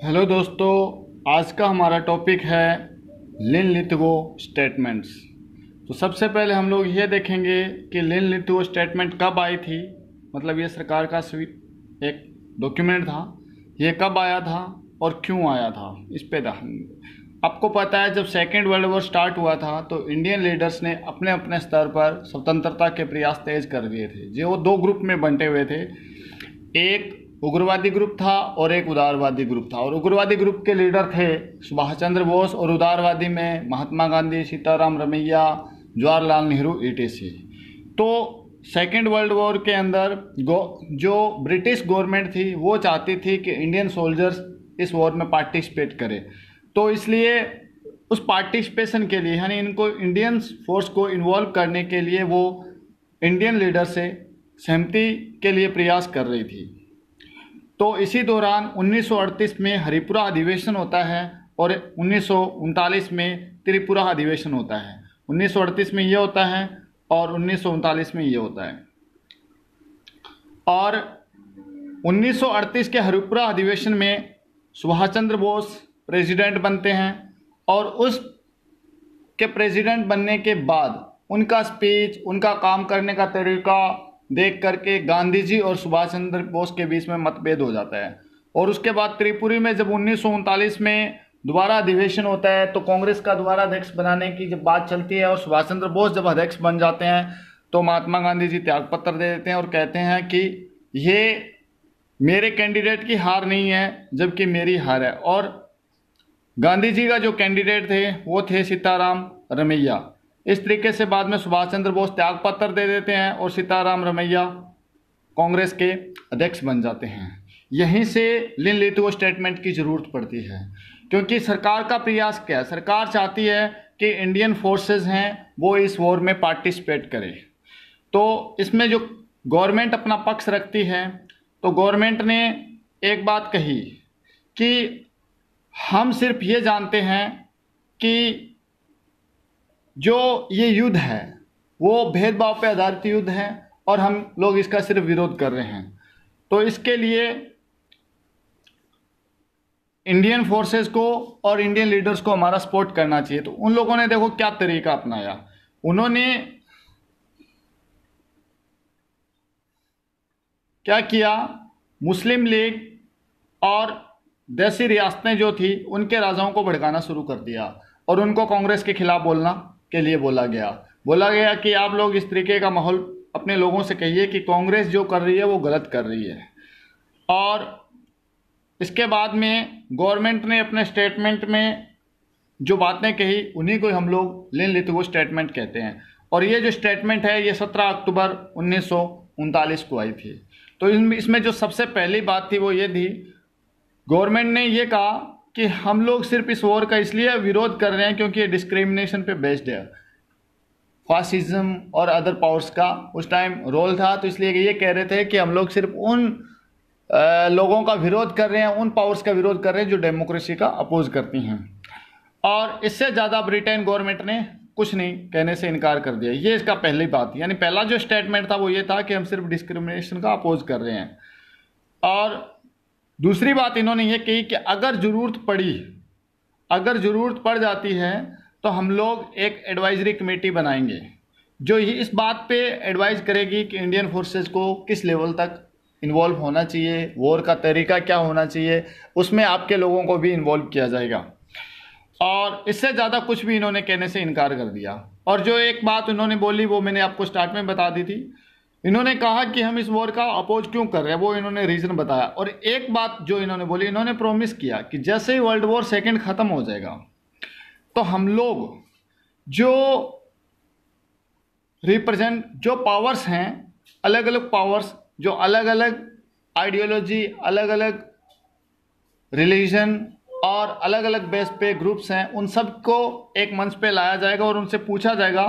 Hello दोस्तों, आज का हमारा टॉपिक है लिन लिथगो स्टेटमेंट्स। तो सबसे पहले हम लोग ये देखेंगे कि लिन लिथगो स्टेटमेंट कब आई थी। मतलब ये सरकार का एक डॉक्यूमेंट था, ये कब आया था और क्यों आया था, इस पे आपको पता है, जब सेकेंड वर्ल्ड वॉर स्टार्ट हुआ था तो इंडियन लीडर्स ने अपने अपने स्तर पर स्वतंत्रता के प्रयास तेज कर दिए थे। जो वो दो ग्रुप में बंटे हुए थे, एक उग्रवादी ग्रुप था और एक उदारवादी ग्रुप था। और उग्रवादी ग्रुप के लीडर थे सुभाष चंद्र बोस और उदारवादी में Mahatma Gandhi, Sitaram Ramaiah, Jawaharlal Nehru E T C तो सेकेंड वर्ल्ड वॉर के अंदर जो ब्रिटिश गवर्नमेंट थी, वो चाहती थी कि इंडियन सोल्जर्स इस वॉर में पार्टिसिपेट करें। तो इसलिए उस पार्टिसिपेशन के लिए, यानी इनको इंडियन फोर्स को इन्वॉल्व करने के लिए वो इंडियन लीडर से सहमति के लिए प्रयास कर रही थी। तो इसी दौरान उन्नीस सौ अड़तीस में हरिपुरा अधिवेशन होता है और उन्नीस सौ उनतालीस में त्रिपुरा अधिवेशन होता है। उन्नीस सौ अड़तीस में ये होता है और उन्नीस सौ उनतालीस में ये होता है। और 1938 के हरिपुरा अधिवेशन में सुभाष चंद्र बोस प्रेसिडेंट बनते हैं और उस के प्रेसिडेंट बनने के बाद उनका स्पीच, उनका काम करने का तरीका देख करके गांधी जी और सुभाष चंद्र बोस के बीच में मतभेद हो जाता है। और उसके बाद त्रिपुरी में जब उन्नीस सौ उनतालीस में दोबारा अधिवेशन होता है तो कांग्रेस का दोबारा अध्यक्ष बनाने की जब बात चलती है और सुभाष चंद्र बोस जब अध्यक्ष बन जाते हैं तो महात्मा गांधी जी त्याग पत्र दे देते हैं और कहते हैं कि ये मेरे कैंडिडेट की हार नहीं है, जबकि मेरी हार है। और गांधी जी का जो कैंडिडेट थे, वो थे सीताराम रमैया। इस तरीके से बाद में सुभाष चंद्र बोस त्याग पत्र दे देते हैं और सीताराम रमैया कांग्रेस के अध्यक्ष बन जाते हैं। यहीं से लिन लिथुओ स्टेटमेंट की ज़रूरत पड़ती है। क्योंकि सरकार का प्रयास क्या है? सरकार चाहती है कि इंडियन फोर्सेस हैं, वो इस वॉर में पार्टिसिपेट करें। तो इसमें जो गवर्नमेंट अपना पक्ष रखती है तो गवर्नमेंट ने एक बात कही कि हम सिर्फ़ ये जानते हैं कि जो ये युद्ध है, वो भेदभाव पे आधारित युद्ध है और हम लोग इसका सिर्फ़ विरोध कर रहे हैं। तो इसके लिए इंडियन फोर्सेस को और इंडियन लीडर्स को हमारा सपोर्ट करना चाहिए। तो उन लोगों ने देखो क्या तरीका अपनाया। उन्होंने क्या किया? मुस्लिम लीग और देसी रियासतें जो थी, उनके राजाओं को भड़काना शुरू कर दिया और उनको कांग्रेस के खिलाफ बोलना। के लिए बोला गया। बोला गया कि आप लोग इस तरीके का माहौल अपने लोगों से कहिए कि कांग्रेस जो कर रही है, वो गलत कर रही है। और इसके बाद में गवर्नमेंट ने अपने स्टेटमेंट में जो बातें कही, उन्हीं को हम लोग लिन लिथगो स्टेटमेंट कहते हैं। और ये जो स्टेटमेंट है, ये 17 अक्टूबर उन्नीस सौ उनतालीस को आई थी। तो इसमें जो सबसे पहली बात थी, वो ये थी, गवर्नमेंट ने ये कहा कि हम लोग सिर्फ़ इस वॉर का इसलिए विरोध कर रहे हैं क्योंकि ये डिस्क्रिमिनेशन पे बेस्ड है। फासिज्म और अदर पावर्स का उस टाइम रोल था तो इसलिए ये कह रहे थे कि हम लोग सिर्फ़ उन लोगों का विरोध कर रहे हैं, उन पावर्स का विरोध कर रहे हैं जो डेमोक्रेसी का अपोज करती हैं। और इससे ज़्यादा ब्रिटेन गवर्नमेंट ने कुछ नहीं कहने से इनकार कर दिया। ये इसका पहली बात। यानी पहला जो स्टेटमेंट था वो ये था कि हम सिर्फ़ डिस्क्रिमिनेशन का अपोज कर रहे हैं। और दूसरी बात इन्होंने ये कही कि अगर ज़रूरत पड़ी, अगर ज़रूरत पड़ जाती है तो हम लोग एक एडवाइजरी कमेटी बनाएँगे, जो ये इस बात पे एडवाइज करेगी कि इंडियन फोर्सेस को किस लेवल तक इन्वॉल्व होना चाहिए वॉर का तरीका क्या होना चाहिए, उसमें आपके लोगों को भी इन्वॉल्व किया जाएगा। और इससे ज़्यादा कुछ भी इन्होंने कहने से इनकार कर दिया। और जो एक बात उन्होंने बोली, वो मैंने आपको स्टार्ट में बता दी थी इन्होंने कहा कि हम इस वॉर का अपोज क्यों कर रहे हैं, वो इन्होंने रीज़न बताया। और एक बात जो इन्होंने बोली, इन्होंने प्रॉमिस किया कि जैसे ही वर्ल्ड वॉर सेकेंड ख़त्म हो जाएगा तो हम लोग जो रिप्रेजेंट जो पावर्स हैं अलग अलग पावर्स जो अलग अलग आइडियोलॉजी अलग अलग रिलीजन और अलग अलग बेस पे ग्रुप्स हैं, उन सबको एक मंच पे लाया जाएगा और उनसे पूछा जाएगा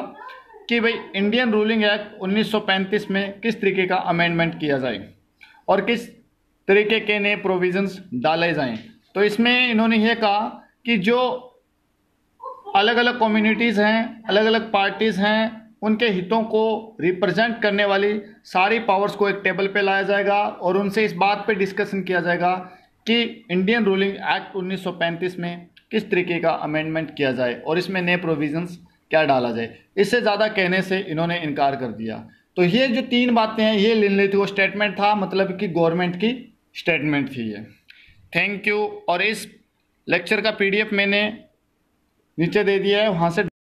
कि भाई इंडियन रूलिंग एक्ट 1935 में किस तरीके का अमेंडमेंट किया जाए और किस तरीके के नए प्रोविजंस डाले जाएँ। तो इसमें इन्होंने ये कहा कि जो अलग अलग कम्युनिटीज़ हैं अलग अलग पार्टीज़ हैं, उनके हितों को रिप्रेजेंट करने वाली सारी पावर्स को एक टेबल पे लाया जाएगा और उनसे इस बात पे डिस्कशन किया जाएगा कि इंडियन रूलिंग एक्ट 1935 में किस तरीके का अमेंडमेंट किया जाए और इसमें नए प्रोविजंस क्या डाला जाए? इससे ज़्यादा कहने से इन्होंने इनकार कर दिया। तो ये जो तीन बातें हैं, ये वो स्टेटमेंट था मतलब कि गवर्नमेंट की स्टेटमेंट थी ये। थैंक यू और इस लेक्चर का पीडीएफ मैंने नीचे दे दिया है, वहाँ से